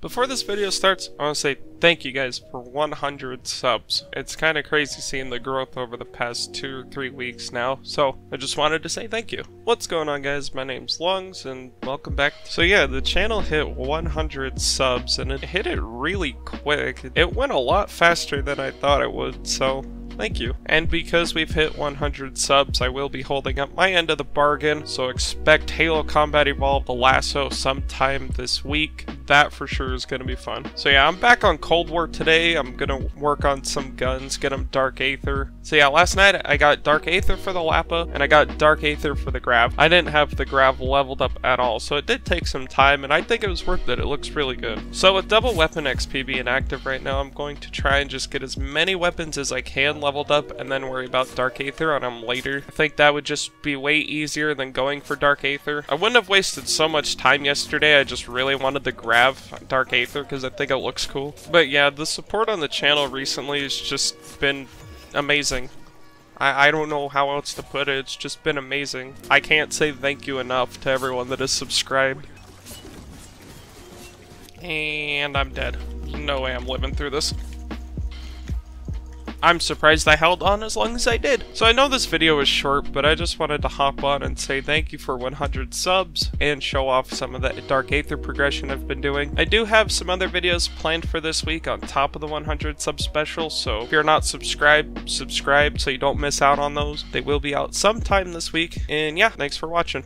Before this video starts, I want to say thank you guys for 100 subs. It's kind of crazy seeing the growth over the past two or three weeks now, so I just wanted to say thank you. What's going on guys, my name's Lungs and welcome back. So yeah, the channel hit 100 subs and it hit it really quick. It went a lot faster than I thought it would, so Thank you. And because we've hit 100 subs, I will be holding up my end of the bargain, so expect Halo Combat Evolved the LASO sometime this week. That for sure is going to be fun. So yeah, I'm back on Cold War today. I'm going to work on some guns, get them Dark Aether. So yeah, last night I got Dark Aether for the LAPA, and I got Dark Aether for the Grav. I didn't have the Grav leveled up at all, so it did take some time, and I think it was worth it. It looks really good. So with double weapon XP being active right now, I'm going to try and just get as many weapons as I can leveled up and then worry about Dark Aether on them later. I think that would just be way easier than going for Dark Aether. I wouldn't have wasted so much time yesterday, I just really wanted to Dark Aether because I think it looks cool. But yeah, the support on the channel recently has just been amazing. I, I don't know how else to put it, it's just been amazing. I can't say thank you enough to everyone that has subscribed. And I'm dead. No way I'm living through this. I'm surprised I held on as long as I did. So I know this video is short, but I just wanted to hop on and say thank you for 100 subs and show off some of the Dark Aether progression I've been doing. I do have some other videos planned for this week on top of the 100 sub special, so if you're not subscribed, subscribe so you don't miss out on those. They will be out sometime this week. And yeah, thanks for watching.